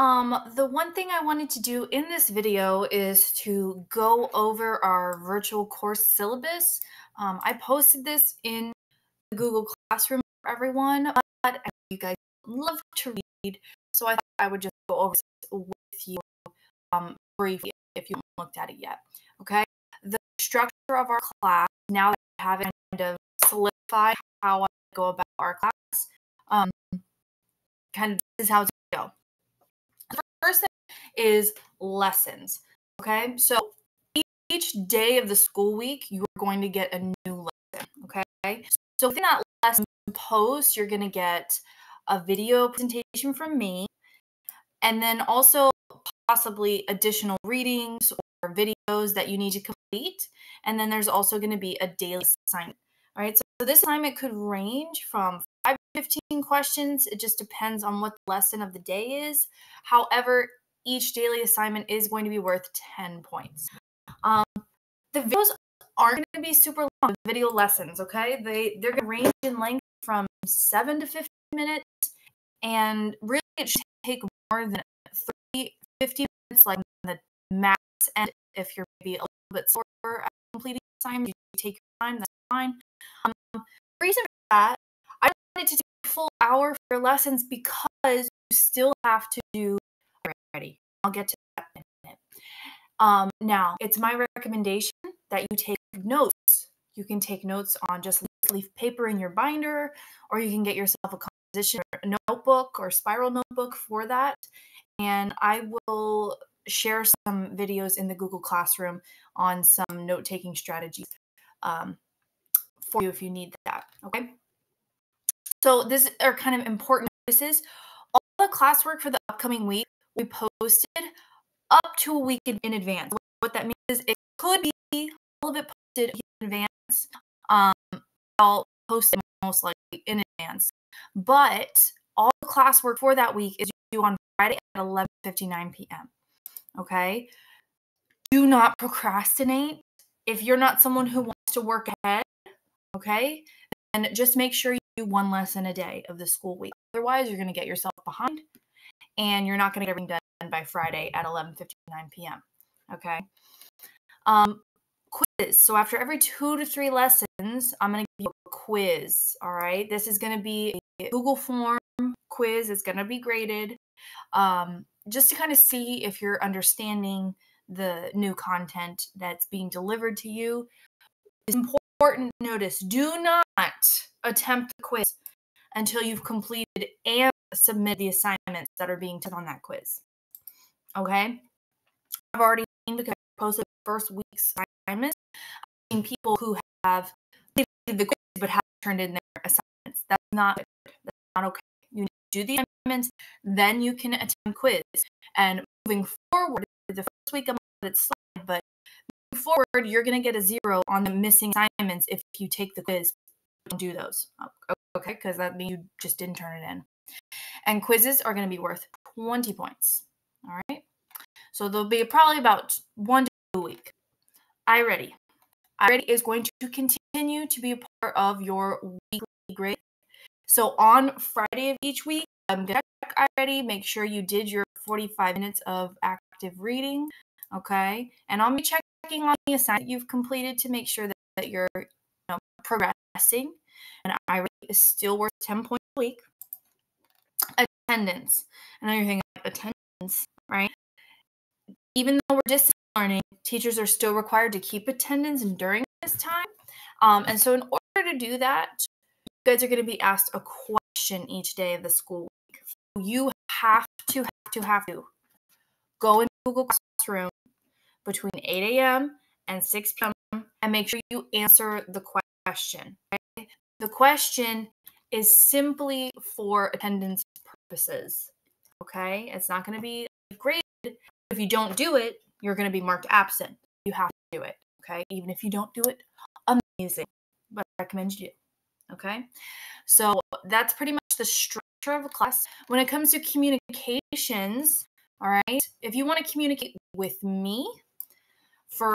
Um, the one thing I wanted to do in this video is to go over our virtual course syllabus. Um, I posted this in the Google Classroom for everyone, but you guys love to read, so I thought I would just go over with you um, briefly if you haven't looked at it yet. Okay, the structure of our class now that I have it kind of solidified how I go about our class. Um, kind of this is how it's going to go first thing is lessons. Okay, so each day of the school week, you are going to get a new lesson. Okay, so within that lesson post, you're going to get a video presentation from me, and then also possibly additional readings or videos that you need to complete. And then there's also going to be a daily assignment. All right, so, so this assignment could range from 5 to 15 questions. It just depends on what the lesson of the day is. However, each daily assignment is going to be worth 10 points. Um, the videos aren't going to be super long video lessons, okay? They, they're going to range in length from 7 to 15 minutes, and really it should take more than 30, 50 minutes, like the max And If you're maybe a little bit slower at completing assignments, you take your time, that's fine. Um, the reason for that, I wanted to take a full hour for lessons because you still have to do ready. I'll get to that in a minute. Um, now, it's my recommendation that you take notes. You can take notes on just leaf paper in your binder, or you can get yourself a composition notebook or spiral notebook for that. And I will share some videos in the Google Classroom on some note taking strategies um, for you if you need that. Okay. So, this are kind of important notices. All the classwork for the upcoming week we posted up to a week in advance. What that means is it could be all of it posted in advance. Um, I'll post it most likely in advance, but all the classwork for that week is due on Friday at 11:59 p.m. Okay. Do not procrastinate. If you're not someone who wants to work ahead, okay, and just make sure you do one lesson a day of the school week. Otherwise, you're going to get yourself behind and you're not going to get everything done by Friday at 11:59 p.m. Okay. Um, quiz. So after every two to three lessons, I'm going to give you a quiz. All right. This is going to be a Google form quiz. It's going to be graded, um, just to kind of see if you're understanding the new content that's being delivered to you. It's important notice: do not attempt the quiz until you've completed and submit the assignments that are being took on that quiz. Okay? I've already seen because I posted first week's assignments. I've seen people who have completed the quiz but haven't turned in their assignments. That's not good. That's not okay. You do the assignments, then you can attempt quiz. And moving forward, the first week I'm on its slide, but moving forward, you're going to get a zero on the missing assignments if you take the quiz. Don't do those. Oh, okay, because that means you just didn't turn it in. And quizzes are going to be worth 20 points. All right. So there'll be probably about one to a week. iReady. iReady is going to continue to be a part of your weekly grade. So on Friday of each week, um, I'm to check iReady, make sure you did your 45 minutes of active reading. Okay. And I'll be checking on the assignment you've completed to make sure that, that you're you know, progressing. And iReady is still worth 10 points a week attendance. I know you're thinking attendance, right? Even though we're distance learning, teachers are still required to keep attendance during this time. Um, and so, in order to do that, you guys are going to be asked a question each day of the school week. You have to, have to, have to go in Google Classroom between 8 a.m. and 6 p.m. and make sure you answer the question. Okay? The question is simply for attendance purposes. Okay? It's not going to be graded. If you don't do it, you're going to be marked absent. You have to do it. Okay? Even if you don't do it, amazing. But I recommend you do. Okay? So that's pretty much the structure of a class. When it comes to communications, all right, if you want to communicate with me for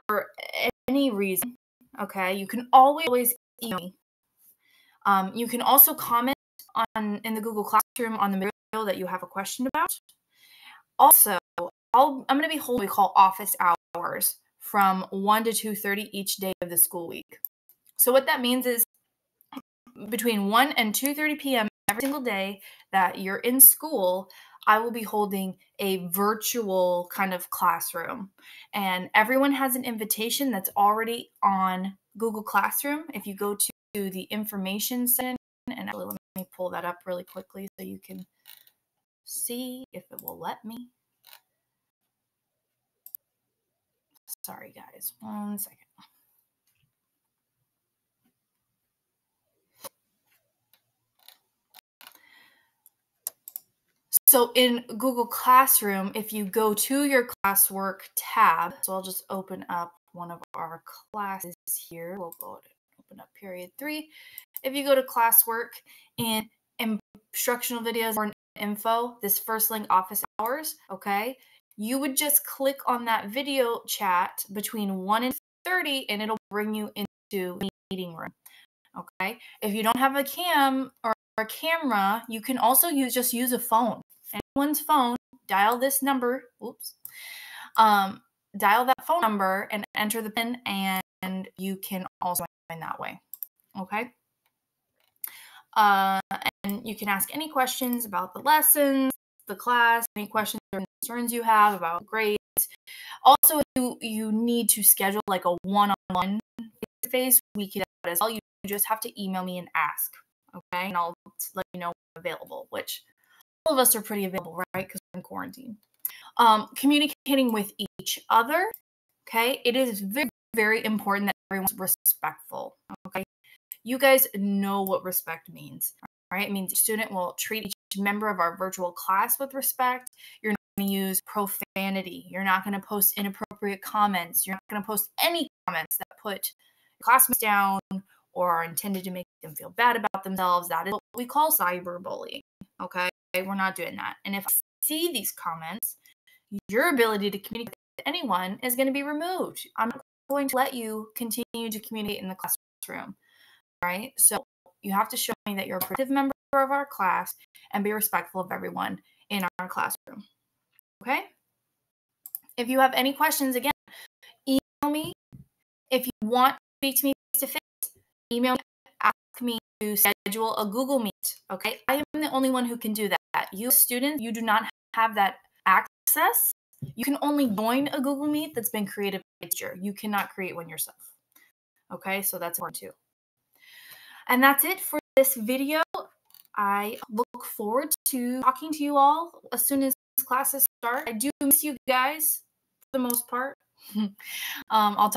any reason, okay, you can always, always email. Um, you can also comment on in the Google Classroom on the material that you have a question about. Also, I'll, I'm going to be holding we call office hours from 1 to 2.30 each day of the school week. So what that means is between 1 and 2.30 p.m. every single day that you're in school, I will be holding a virtual kind of classroom. And everyone has an invitation that's already on Google Classroom. If you go to the information center, and actually let me pull that up really quickly so you can see if it will let me. Sorry, guys. One second. So in Google Classroom, if you go to your classwork tab, so I'll just open up one of our classes here. We'll go to open up period three. If you go to classwork and instructional videos or info, this first link office hours, okay, you would just click on that video chat between 1 and 30 and it'll bring you into meeting room. Okay. If you don't have a cam or a camera, you can also use just use a phone anyone's phone, dial this number, oops, um, dial that phone number and enter the PIN, and you can also join that way. Okay. Uh, and you can ask any questions about the lessons, the class, any questions or concerns you have about grades. Also, you you need to schedule like a one-on-one face. We can as well. You just have to email me and ask. Okay, and I'll let you know available. Which of us are pretty available, right? Because we're in quarantine. Um, communicating with each other. Okay. It is very, very important that everyone's respectful. Okay. You guys know what respect means. Right? It means a student will treat each member of our virtual class with respect. You're not going to use profanity. You're not going to post inappropriate comments. You're not going to post any comments that put classmates down or are intended to make them feel bad about themselves. That is what we call cyberbullying. Okay. We're not doing that. And if I see these comments, your ability to communicate with anyone is going to be removed. I'm not going to let you continue to communicate in the classroom. Right? So you have to show me that you're a productive member of our class and be respectful of everyone in our classroom. Okay? If you have any questions, again, email me. If you want to speak to me face to face, email me, ask me to schedule a Google Meet. Okay? I am the only one who can do that. You students, you do not have that access. You can only join a Google Meet that's been created by a teacher. You cannot create one yourself. Okay, so that's important too. And that's it for this video. I look forward to talking to you all as soon as classes start. I do miss you guys for the most part. um, I'll talk